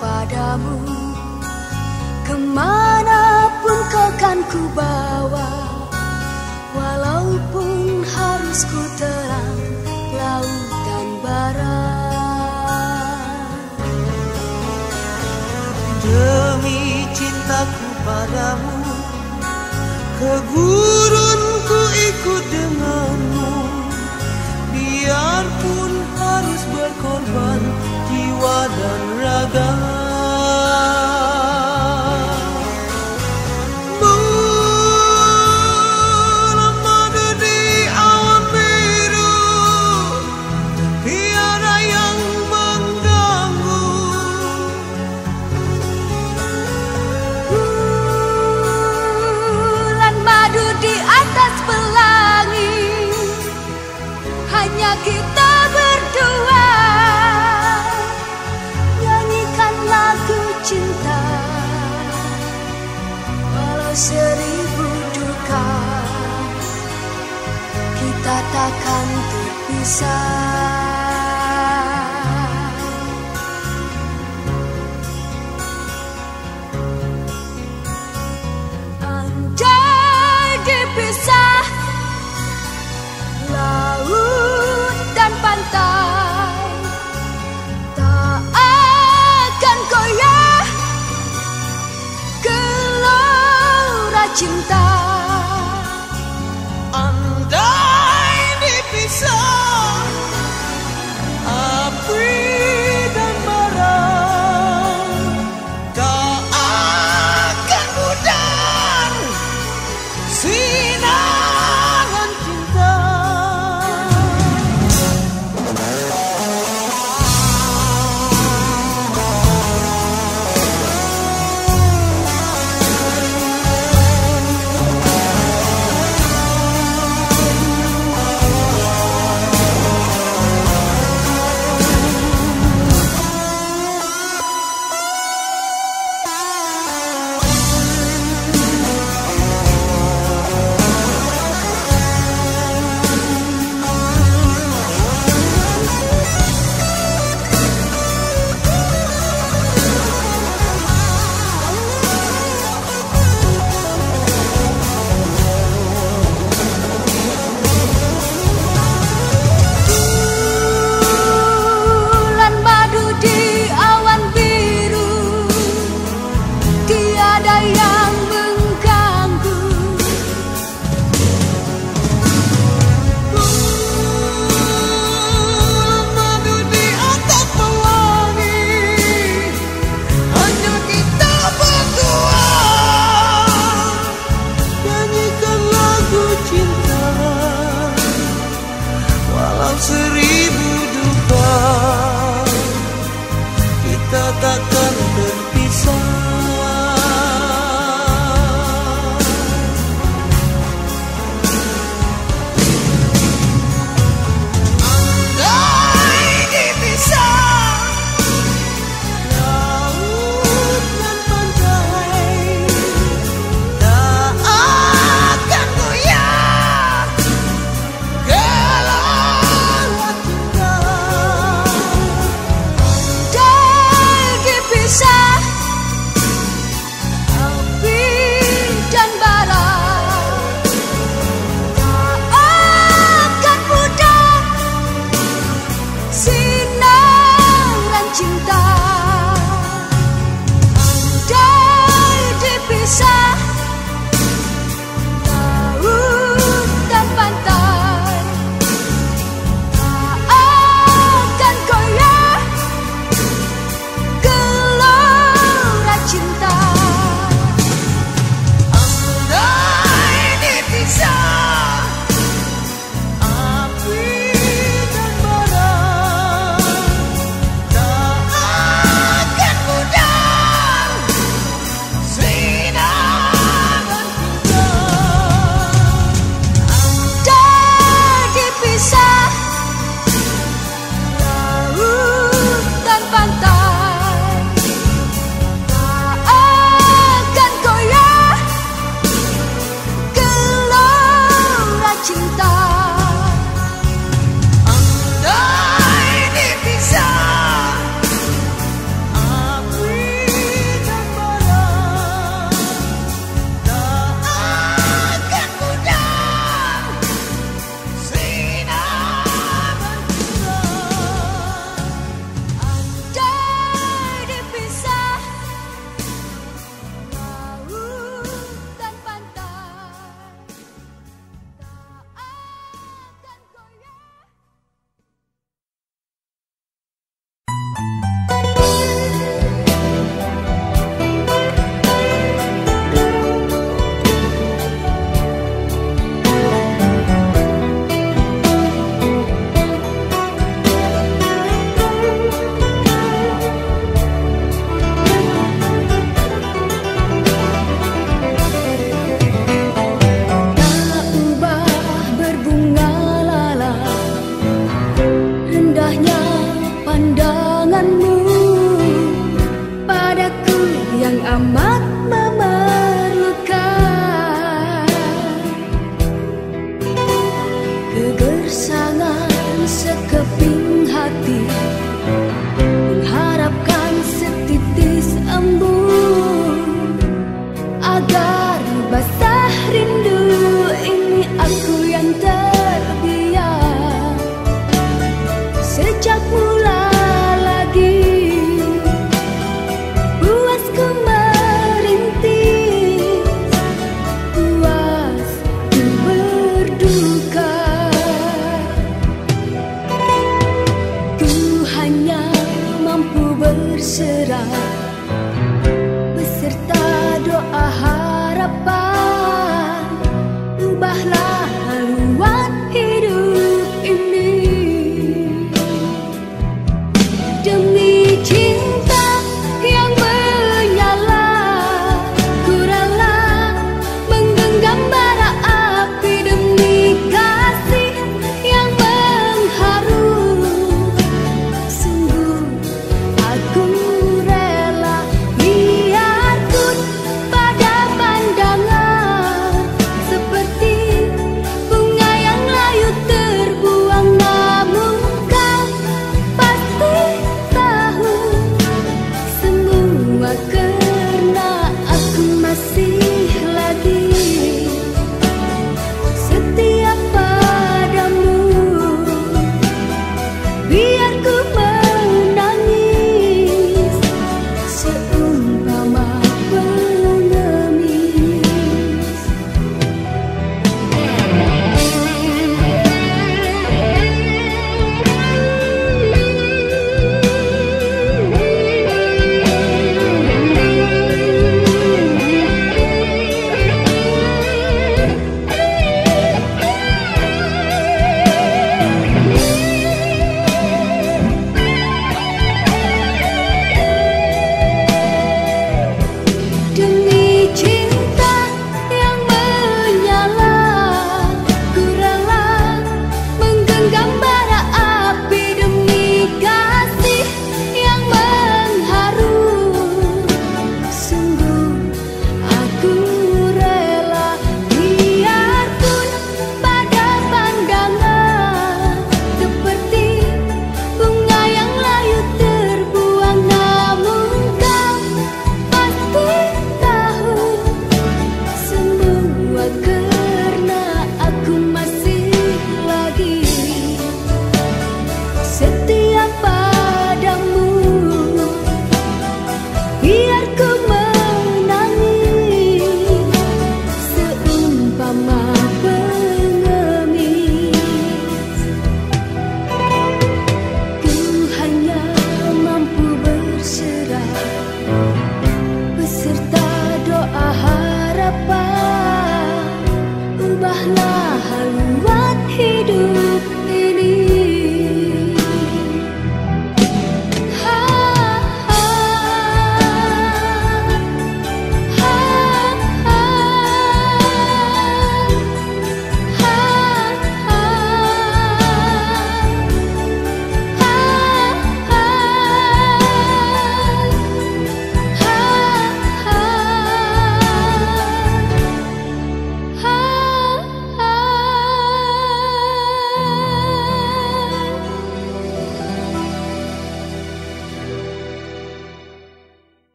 padamu Ke mana pun kau kan ku bawa Walaupun harus ku terang lautan barat Demi cintaku padamu Ke gurunku ikut the cinta.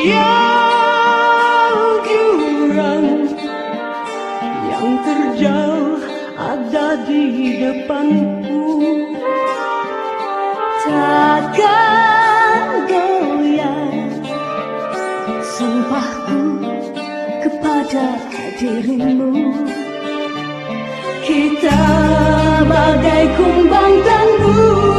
yang jurang yang terjauh ada di depanku. Takkan goyah sumpahku kepada dirimu. Kita bagai kumbang tangguh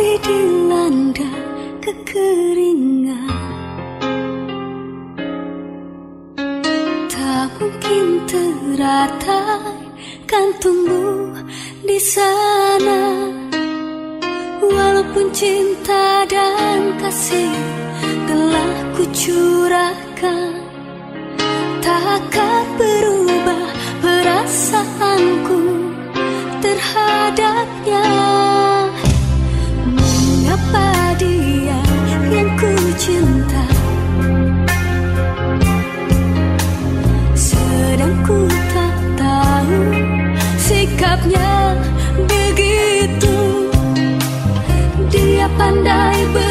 hati dilanda kekeringan. Tak mungkin teratai kan tumbuh di sana. Walaupun cinta dan kasih telah kucurahkan Takkan berubah perasaanku terhadapnya sikapnya begitu Dia pandai berbuat